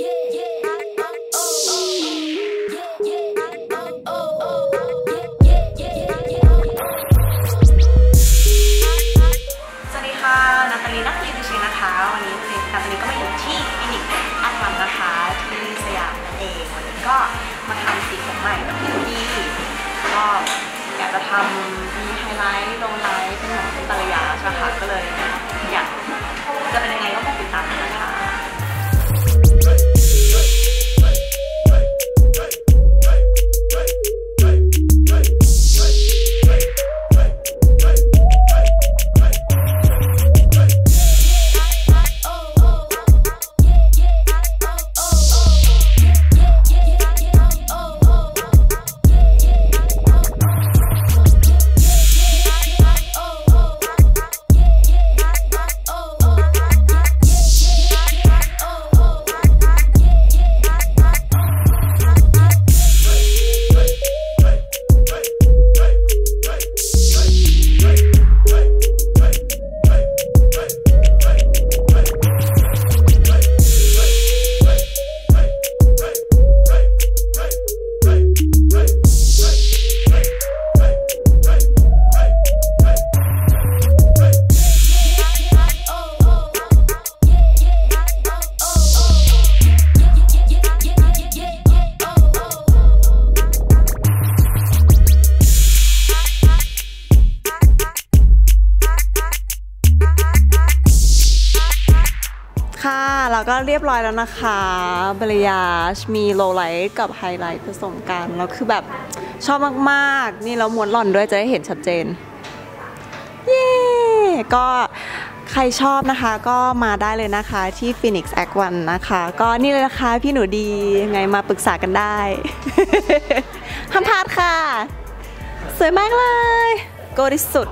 สวัสดีค่ะ นาตาลีนักเรียนดิเชนนะคะ วันนี้นาตาลีก็มาอยู่ที่คลินิกอัลวันนะคะที่สยามนั่นเอง วันนี้ก็มาทำสีผมใหม่กับพี่ดีก็อยากจะทำมีไฮไลท์ลงไล ค่ะเราก็เรียบร้อยแล้วนะคะบริยาชมีโลไลท์กับไฮไลท์ผสมกัน แล้วคือแบบชอบมากๆ นี่เราม้วนหล่อนด้วยจะได้เห็นชัดเจน เย้ ก็ใครชอบนะคะก็มาได้เลยนะคะที่ Phoenix Act 1นะคะ ก็นี่เลยนะคะพี่หนูดีไงมาปรึกษากันได้ ห้ามพลาดค่ะ สวยมากเลย โกที่สุด